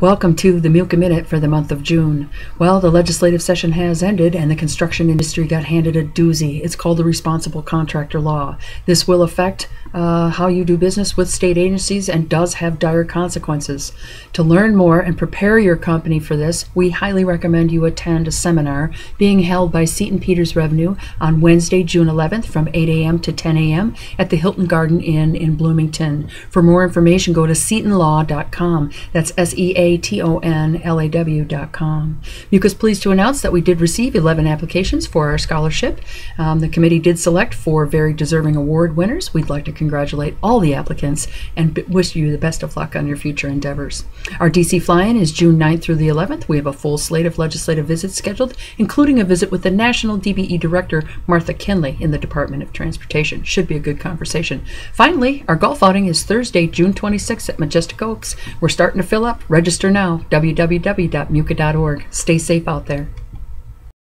Welcome to the MUCA Minute for the month of June. Well, the legislative session has ended and the construction industry got handed a doozy. It's called the Responsible Contractor Law. This will affect uh, how you do business with state agencies and does have dire consequences. To learn more and prepare your company for this, we highly recommend you attend a seminar being held by Seaton Peters Revenaugh on Wednesday, June 11th from 8 a.m. to 10 a.m. at the Hilton Garden Inn in Bloomington. For more information, go to seatonlaw.com. That's S E A T O N L A W.com. MUCA's pleased to announce that we did receive 11 applications for our scholarship. Um, the committee did select four very deserving award winners. We'd like to congratulate all the applicants and wish you the best of luck on your future endeavors. Our DC fly-in is June 9th through the 11th. We have a full slate of legislative visits scheduled, including a visit with the National DBE Director, Martha Kinley, in the Department of Transportation. Should be a good conversation. Finally, our golf outing is Thursday, June 26th at Majestic Oaks. We're starting to fill up. Register now, www.muca.org. Stay safe out there.